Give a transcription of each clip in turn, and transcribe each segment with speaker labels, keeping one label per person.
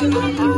Speaker 1: Thank you.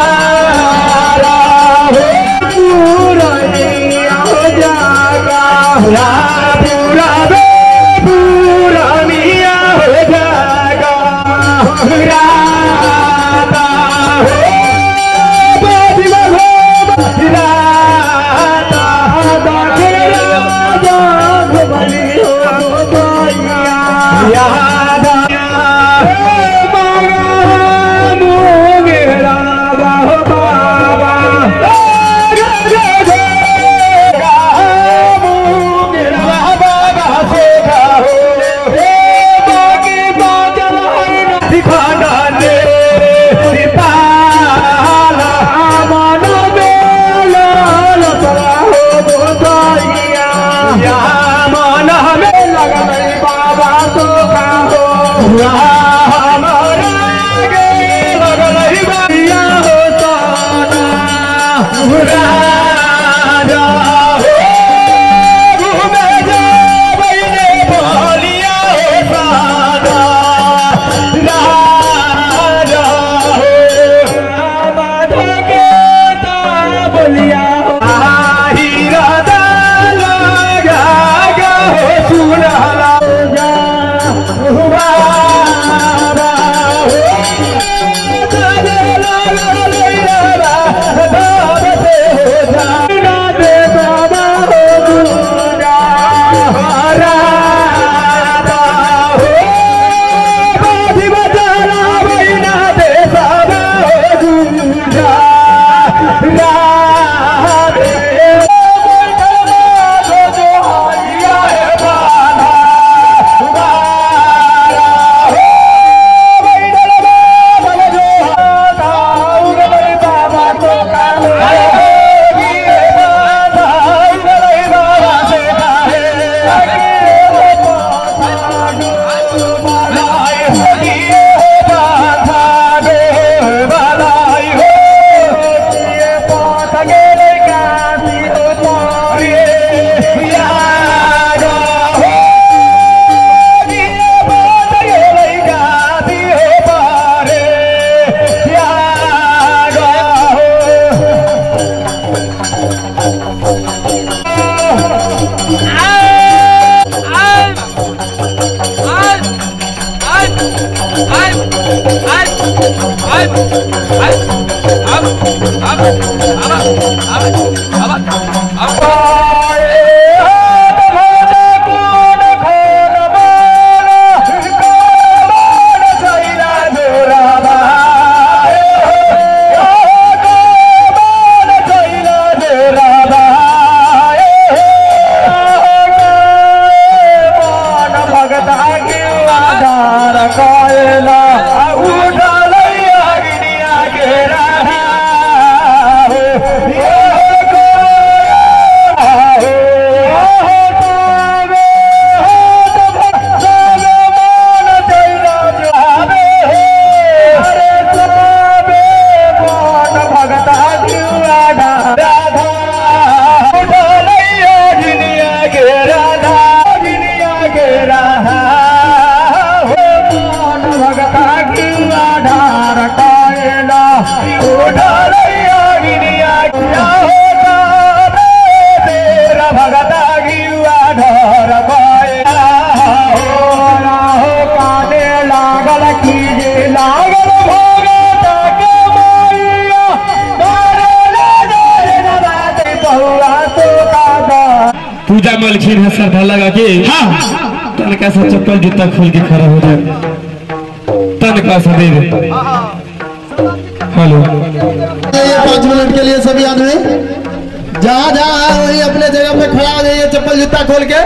Speaker 1: जहाँ जहाँ है वही अपने जगह पे खड़ा हो जाइए चप्पल जूता खोल के।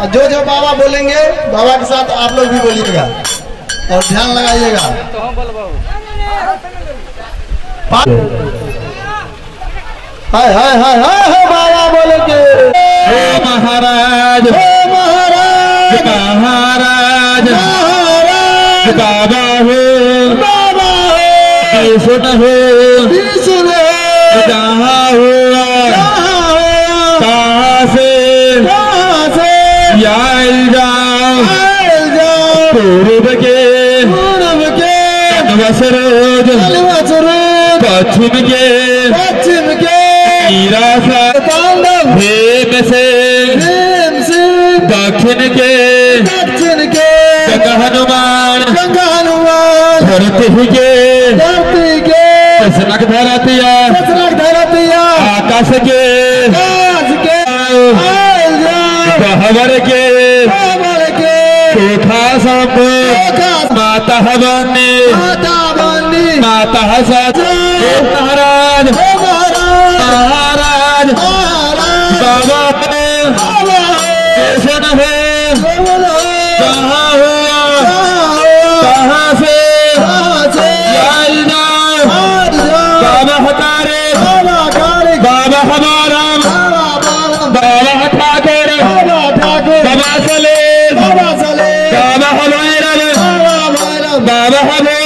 Speaker 1: और जो जो बाबा बोलेंगे बाबा के साथ आप लोग भी बोलिएगा। और ध्यान लगाइएगा। हाय हाय हाय हाय हाय बाबा बोलेंगे
Speaker 2: हे महाराज।
Speaker 1: हे महाराज।
Speaker 2: महाराज।
Speaker 1: महाराज।
Speaker 2: बाबा हो
Speaker 1: बाबा
Speaker 2: हो जहाँ हुआ? कहाँ से?
Speaker 1: से
Speaker 2: आयल जाओ पूर्व के। वसरोज पश्चिम के
Speaker 1: पश्चिम के।
Speaker 2: सा से।
Speaker 1: भीम सिंह
Speaker 2: दक्षिण के।
Speaker 1: दक्षिण के
Speaker 2: गंगा हनुमान।
Speaker 1: गंगा हनुमान।
Speaker 2: धरती के।
Speaker 1: धरती के। सतलक धरतिया
Speaker 2: आकाश के
Speaker 1: आज के। बाबर
Speaker 2: सब माता हवनी।
Speaker 1: माता
Speaker 2: हसत। महाराज।
Speaker 1: महाराज।
Speaker 2: बाबा कैसन है।
Speaker 1: রহমান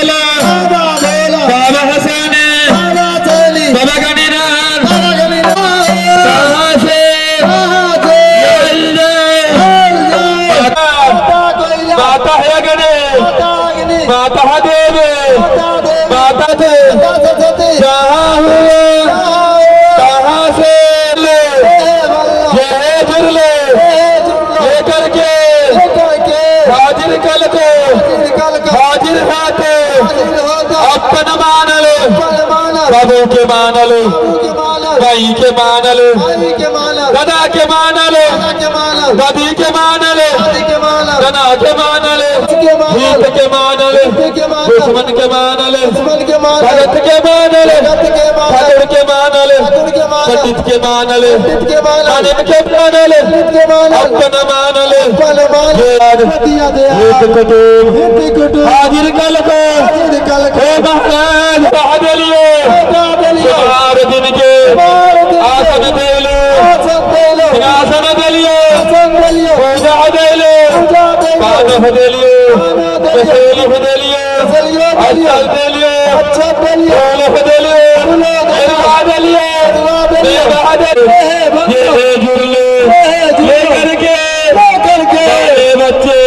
Speaker 2: बाबू
Speaker 1: के
Speaker 2: मानल भाई के मानल दादा के मानल
Speaker 1: दादा
Speaker 2: दादी के मानल
Speaker 1: दादी
Speaker 2: दादा के मानल भीत के मानल दुश्मन के मानल
Speaker 1: दुश्मन के मानव
Speaker 2: भगत के मानल
Speaker 1: भगत के
Speaker 2: मानल
Speaker 1: ठाकुर के मानव
Speaker 2: पंडित के मानल
Speaker 1: पंडित के मानव
Speaker 2: आनंद के मानल
Speaker 1: पंडित के मानव
Speaker 2: अपन मानल
Speaker 1: फल मानव दिया दे
Speaker 2: एक कुटुंब
Speaker 1: हिंदी कुटुंब
Speaker 2: हाजिर कल को
Speaker 1: हाजिर कल
Speaker 2: हे
Speaker 1: के
Speaker 2: महाराज बहादलिए
Speaker 1: बहादलिए
Speaker 2: बार दिन ये हे
Speaker 1: हे जुड़ले।
Speaker 2: ये करके
Speaker 1: लेकर
Speaker 2: बच्चे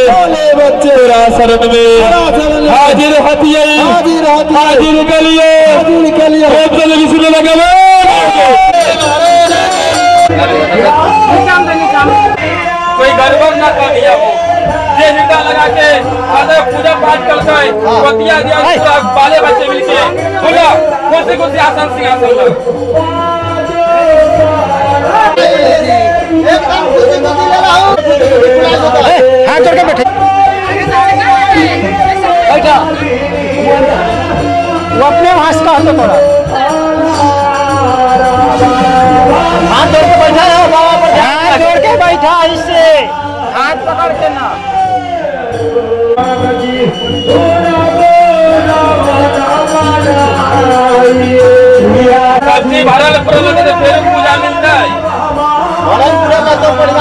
Speaker 1: बच्चे।
Speaker 2: शरण में।
Speaker 1: शरण में।
Speaker 2: हाजिर हथिये।
Speaker 1: हाजिर हाजिर
Speaker 2: हाजिर कलिए
Speaker 1: हाजिर के लिए।
Speaker 2: ओम जल विष्णु भगवान कोई गड़बड़ ना कर दिया हो। जे हिंदा लगा के अगर पूजा पाठ कर गए पतिया दिया बाले बच्चे मिलके। बोला कुर्सी कुर्सी आसन सिंहासन
Speaker 3: हाथ अपने हाथ का हाथ पड़ा हाथ जोड़ के बैठा है बाबा पर हाथ जोड़ के बैठा इससे हाथ पकड़ के ना
Speaker 2: सब्ज़ी भरल प्रबंध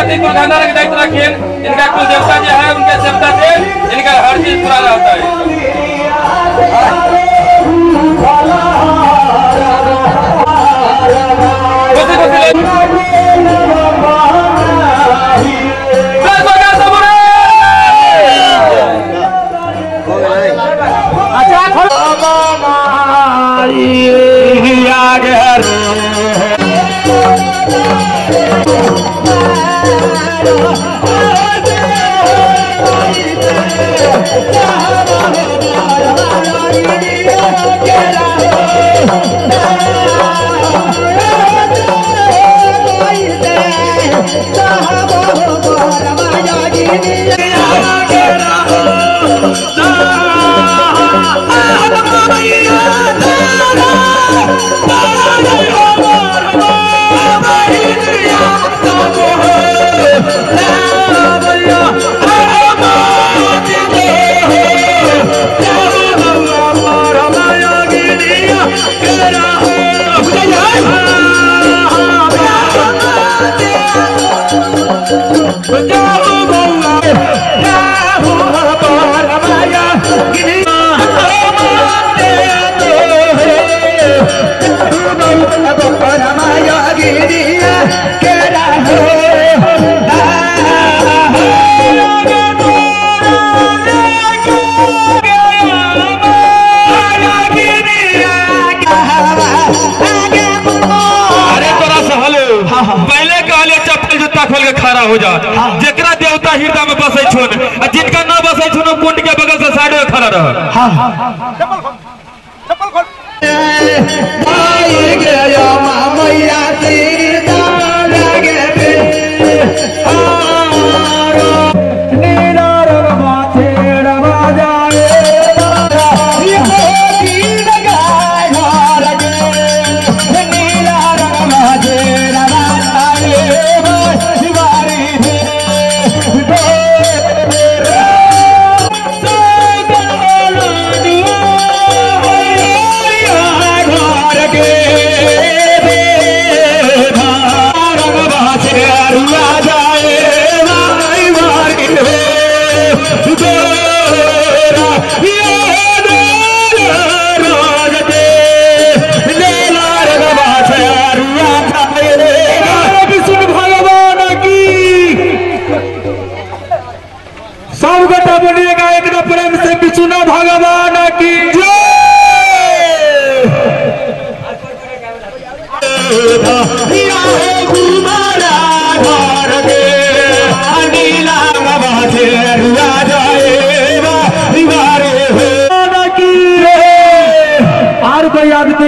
Speaker 2: कुलदेवपति कुलखंडा के दायित्व रखिए इनका कुल देवता जो है उनके देवता से इनका हर चीज़ पूरा रहता है
Speaker 4: जूता खोल के खड़ा हो जा। जरा देवता हृदय में बसे छोन जिनका ना बसे छोन कुंड के बगल से साइड में खड़ा रह। सब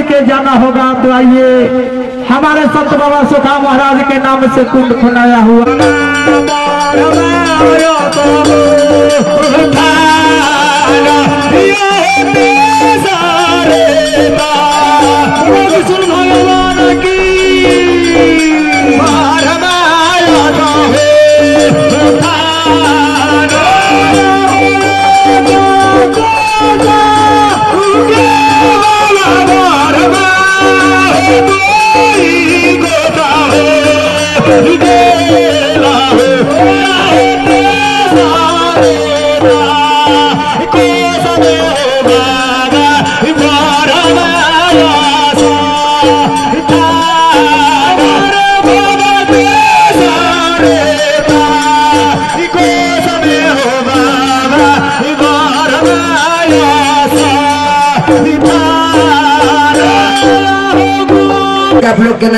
Speaker 4: कोई आदमी के जाना होगा तो आइए हमारे संत बाबा सुखा महाराज के नाम से कुंड खुनाया हुआ।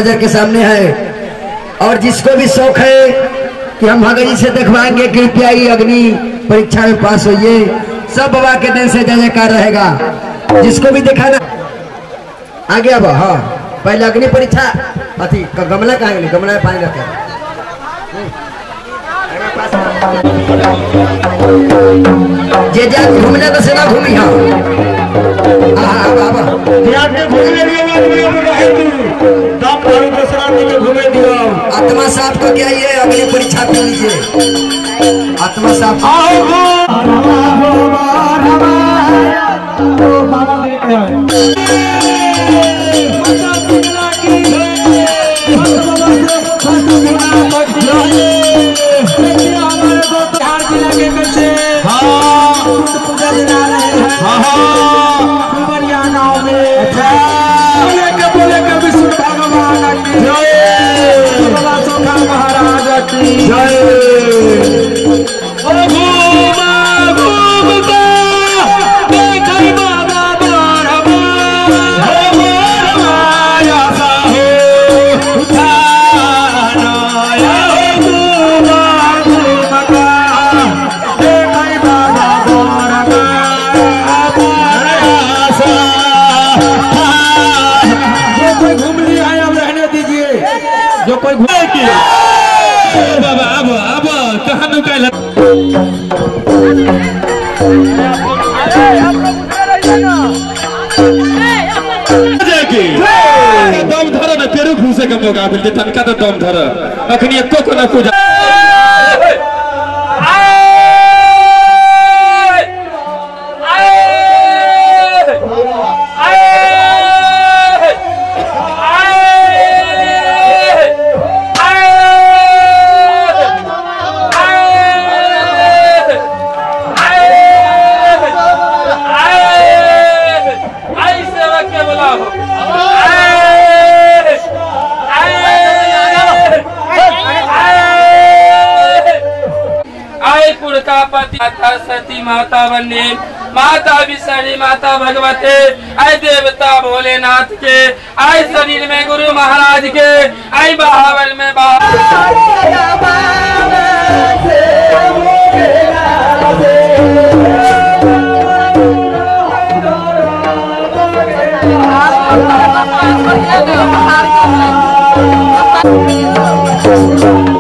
Speaker 5: नज़र के सामने है। और जिसको भी शौक है कि हम भगत से देखवाएँगे, कृपया ही अग्नि परीक्षा में पास होइए। सब बाबा के दिन से जय जयकार रहेगा। जिसको भी दिखाना आगे अब हाँ पहले अग्नि परीक्षा। अथी गमला कहाँ गमला पानी रखे जे जा घूमने तो से ना घूमी हाँ। हाँ घूमे दिया आत्मा साफ़ को क्या ये अगली परीक्षा दे लीजिए आत्मा साफ़
Speaker 2: बाबा मौका मिलते तनका तो दम धर। अखनी एको को न कुछ
Speaker 6: आयपुर पति माता सती माता वन्य माता विषणी माता भगवते। आय देवता भोलेनाथ के आय शरीर में गुरु महाराज के आय बहावर में Thank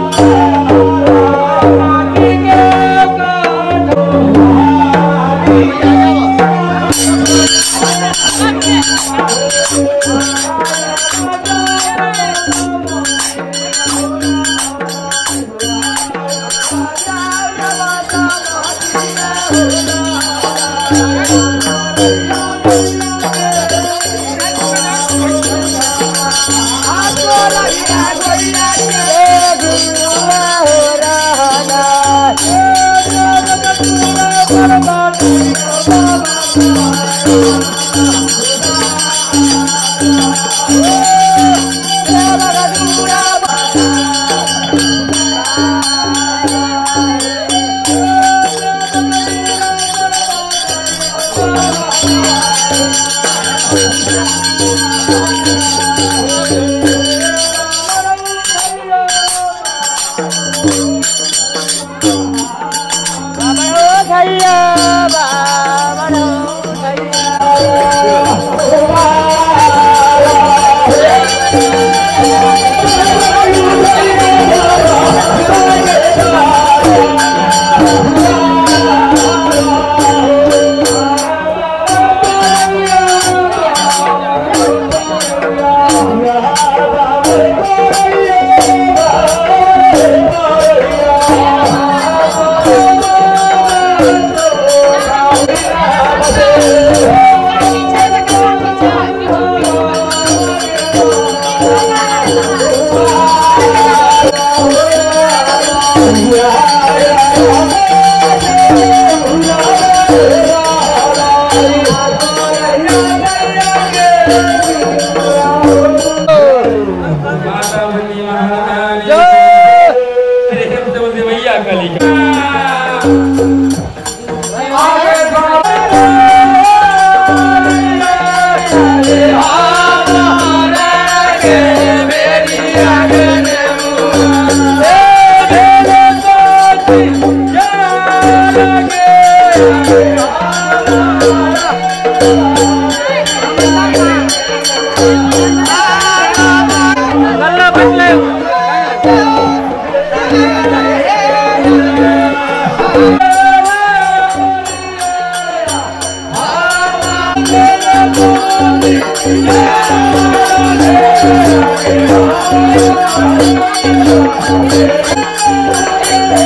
Speaker 4: Thank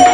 Speaker 4: you.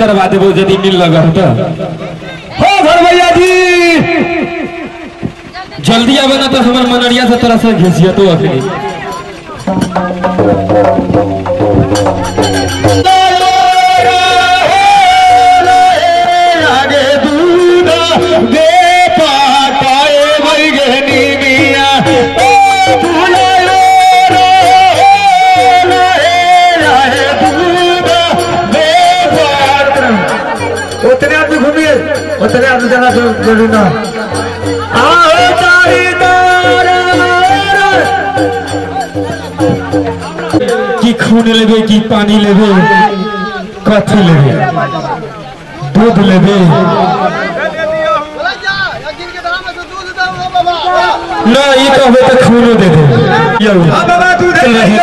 Speaker 4: करवा देबो यदि मिल लगा हो जी। जल्दी आवे ना तो हमारे मनरिया से तरह से घिसियतो अखनी
Speaker 7: जाना तो ज़रूरी ना आओ
Speaker 4: की खून लेबे की पानी लेबे कथी लेबे दूध लेबे। ना ई कहबे तो खूनो दे दे। यौ
Speaker 7: बाबा तू
Speaker 4: चल रहे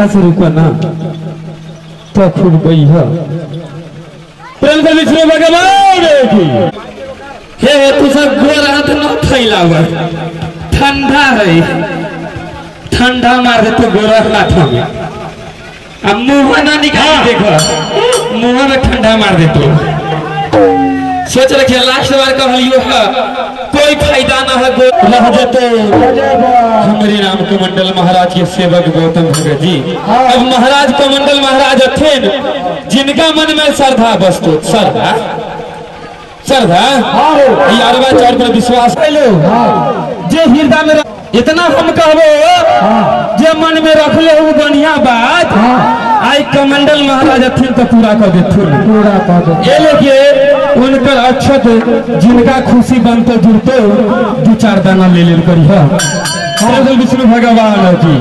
Speaker 2: तनका से रुको ना तो खुद गई है प्रेम से विष्णु भगवान हे तू सब गोर हाथ न फैलावा ठंडा है। ठंडा मार दे तू गोर हाथ में अब मुँह ना निकाल देखो मुँह में ठंडा मार दे तू। सोच रखे लास्ट बार है कोई फ़ायदा है हमारे राम कमंडल महाराज के सेवक गौतम भगत जी। अब महाराज कमंडल महाराज अथेन जिनका मन में श्रद्धा वस्तु श्रद्धा? श्रद्धा? यारवा चौर पर विश्वास कैलो जे हृदय में इतना हम कहबो जे मन में रख ले वो बढ़िया बात। आई कमंडल महाराज अथिन तो पूरा कर देथुन पूरा कर दे। ये लेके उनकर अक्षत जिनका खुशी बनते जुड़ते दो चार दाना ले ले करिया श्री विष्णु भगवान की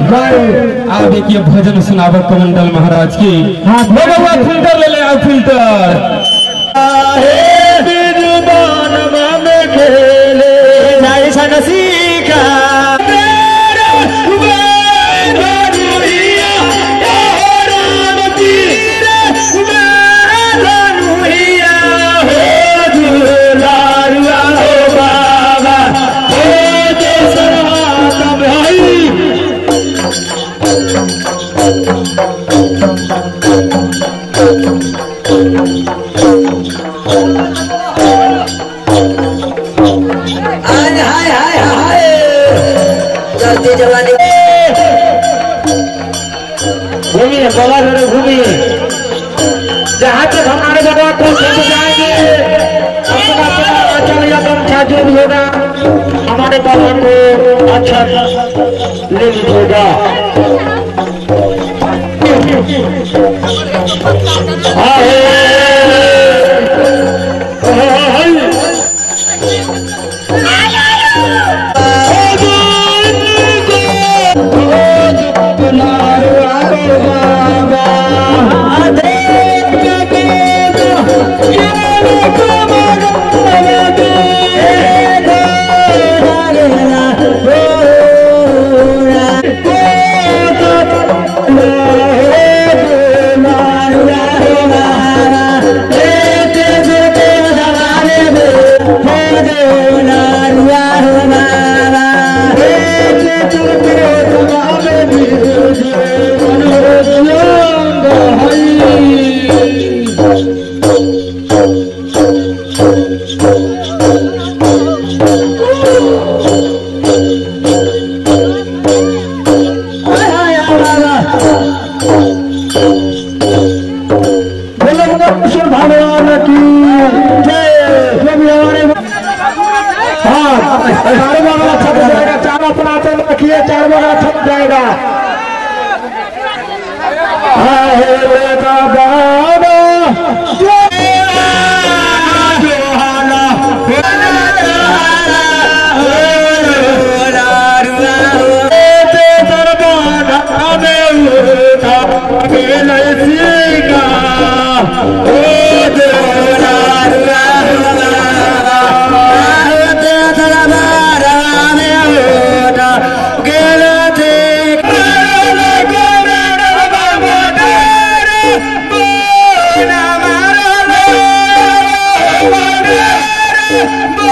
Speaker 2: आप देखिए भजन सुनावक कमंडल महाराज की। भगवान फ़िल्टर ले ले आओ फ़िल्टर।
Speaker 4: घूमिए बाबा थोड़े घूमिए जहाँ तक हमारे बाबा को लेके जाएँगे अपना अपना अचल या गमछा जो भी होगा हमारे बाबा को अच्छा ले लीजिएगा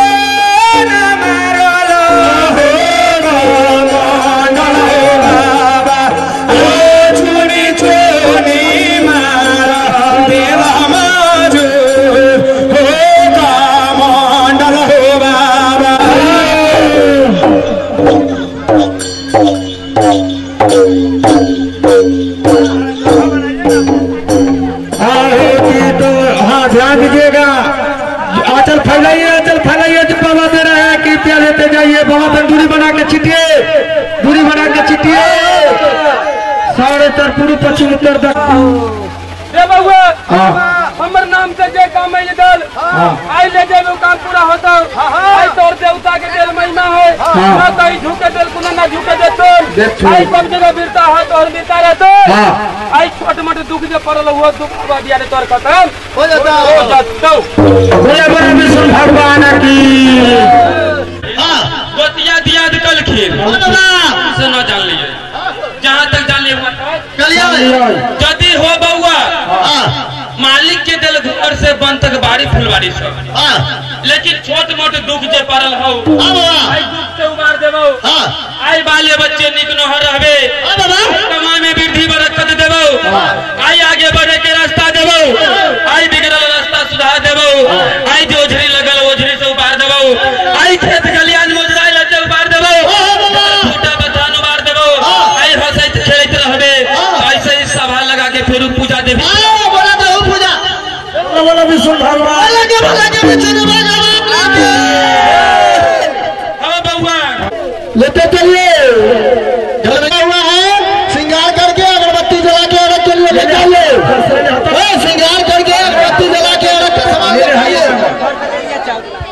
Speaker 4: तो उत्तर पूर्व पश्चिम उत्तर दक्षिण हाँ।
Speaker 6: हमर नाम से जे काम है। दल आई ले जेबे काम पूरा होता। आई तोर देवता के दिल महिमा है। ना कहीं झुके दिल कुना ना झुके दे तो आई सब जगह वीरता है तोर वीरता रहते
Speaker 4: हाँ।
Speaker 6: आई छोटे मोटे दुख जे पड़ल हुआ दुख हुआ दिया रे तोर खत्म।
Speaker 1: हो जाता।
Speaker 6: हो जातो।
Speaker 4: बोले बोले विष्णु भगवान की
Speaker 2: गोतिया दिया कल खेल से न जान लिए जहाँ तक जान लिए हुआ था।
Speaker 1: कलिया में
Speaker 2: यदि हो बउआ
Speaker 1: हाँ
Speaker 2: घर से बन तक बारी फुलवारी सब।
Speaker 1: हाँ।
Speaker 2: लेकिन छोट मोट दुख जे पड़ल हो
Speaker 1: हाँ
Speaker 2: आई दुख से उबार देबो।
Speaker 1: हाँ।
Speaker 2: आई बाले बच्चे निक न रहबे।
Speaker 1: हाँ
Speaker 2: कमाई में वृद्धि बरकत देबो। आई आगे बढ़े के रास्ता देबो। आई बिगड़ल रास्ता सुधार देबो। आई जो ओझरी लगल ओझरी से उबार देबो। आई खेत हाँ।
Speaker 4: लेते
Speaker 1: हुआ है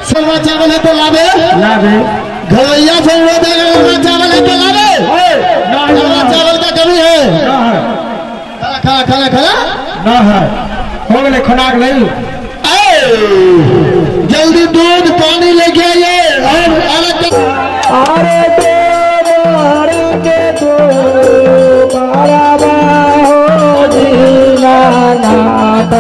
Speaker 1: श्रृंगार चावल है तो लावे
Speaker 4: ना बे
Speaker 1: घरवैया से वो दे सलवा चावल है। तो
Speaker 4: ना
Speaker 1: सलवा चावल का कमी है
Speaker 4: ना है
Speaker 1: खड़ा खड़ा खड़ा खड़ा
Speaker 4: ना है हो गए खुराक नहीं। लेगियल तारा झूला दाद।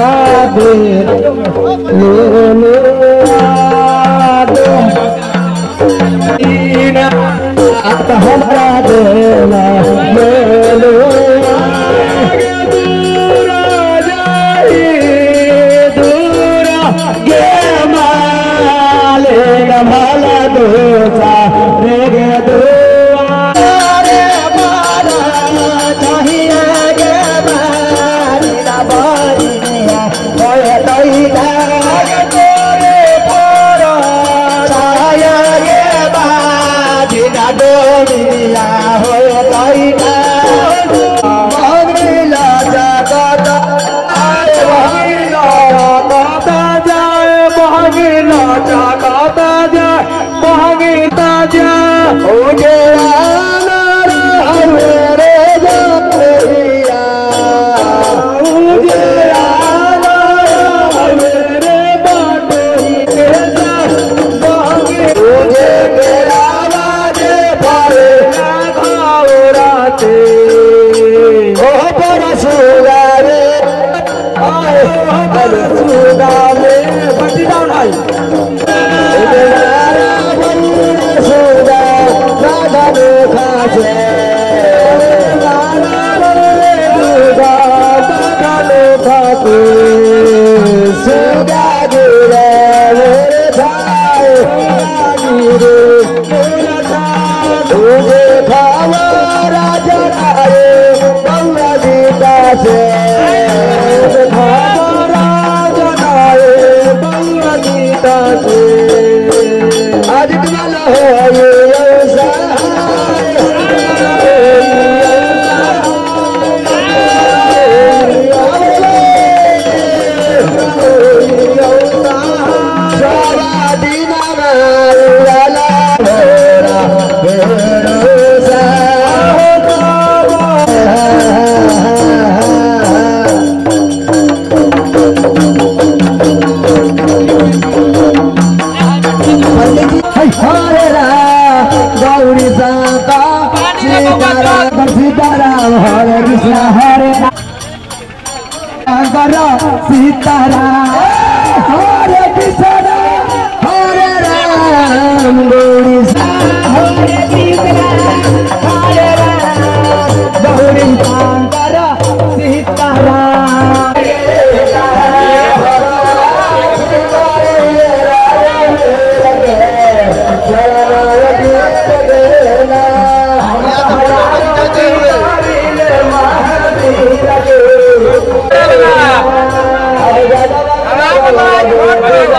Speaker 4: सीताराम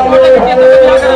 Speaker 5: Vamos,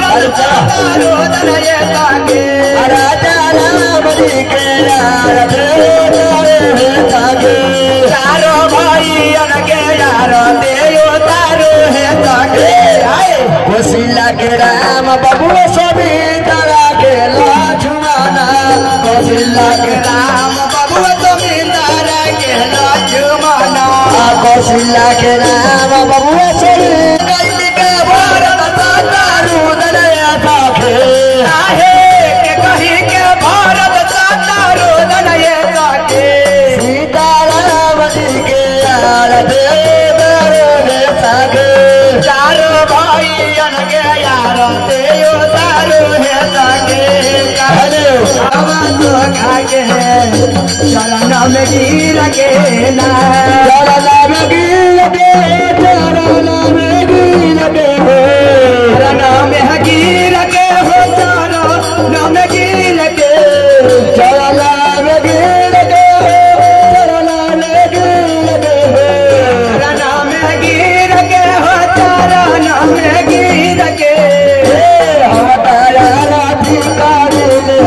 Speaker 5: रोदन राजा जी के भाई अनके यार है कोशिला के राम बबुआ सभी तारा के लक्ष्मणा कोशिला के राम बबुआ सभी तारा के लक्ष्मणा कोशिला के राम बबुआ सभी दे दरोगे ताके चारो भाई अनगे यार तेयो तारो है तो चरण में गिर के ना चरण में गिर के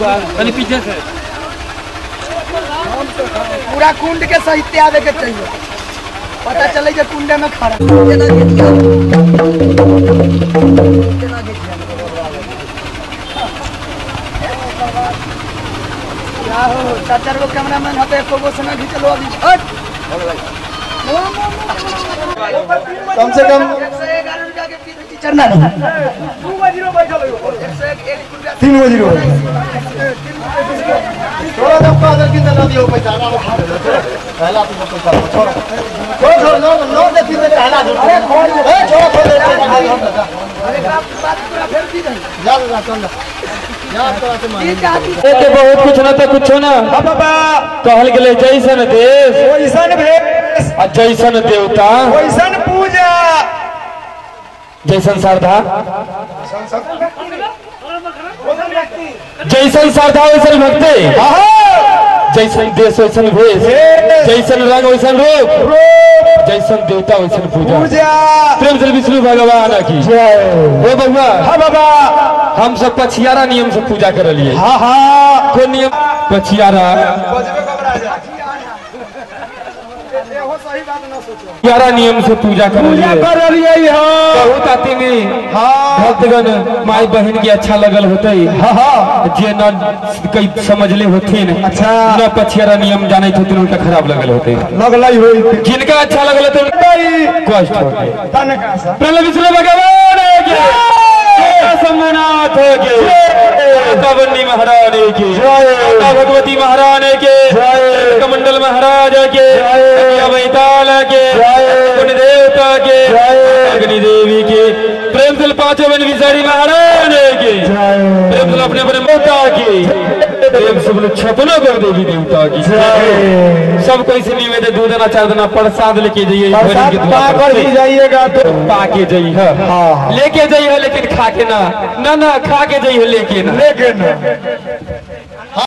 Speaker 6: तनी पीछे से।
Speaker 1: पूरा कुंड के साहित्य आवे के चाहिए पता चले कि कुंड में खड़ा। हो हते एको गो से ना खींचलो अभी। कम से कम टीचर ना तीन बजे रो थोड़ा का ना दियो पैसा ना पहला तो पैसा छोड़ छोड़ छोड़ नो नो दे तीन पहला अरे खोल ए छोड़ खोल अरे बात पूरा फेर दी जा जा चल। जा
Speaker 2: के बहुत कुछ ना तो कुछ ना। कहल गेले जैसन देश आ जैसन देवता।
Speaker 1: वैसन पूजा।
Speaker 2: जैसन श्रद्धा जैसन श्रद्धा वैसन भक्ति जैसन देश वैसन भेष जैसन रंग वैसन रूप। जैसन देवता वैसन पूजा। प्रेम से विष्णु भगवान की। ओ बउआ
Speaker 1: हाँ बाबा।
Speaker 2: हम सब पछियारा नियम से पूजा कर लिए
Speaker 1: हाँ हाँ।
Speaker 2: कौन नियम? पछियारा। ग्यारह नियम से पूजा कर लिए बहुत आते में
Speaker 1: हाँ।
Speaker 2: भक्तगण माई बहन के अच्छा लगल होते।
Speaker 1: हाँ हाँ।
Speaker 2: जे न कई समझले होथिन
Speaker 1: अच्छा।
Speaker 2: न पछियारा नियम जाने होते उनका खराब लगल होते।
Speaker 1: लगलाई हुई
Speaker 2: जिनका अच्छा लगल होते कष्ट होते। भगवान शंभुनाथ के माता महारानी की। भगवती महारानी के। कमंडल महाराज के। बैताल के। कुंड देवता के। अग्नि देवी के। प्रेम से पाँचों बन विचारी महारानी के। प्रेम से अपने अपने माता की प्रेम से बोले छपनो कर देवी देवता की। सब कोई से निवेदन दो देना चार देना प्रसाद लेके जाइए
Speaker 1: जाइएगा तो
Speaker 2: पाके जाइए। है
Speaker 1: हाँ।
Speaker 2: लेके जाइए लेकिन खा के ना। ना ना खा के जाइए है लेकिन
Speaker 1: लेकिन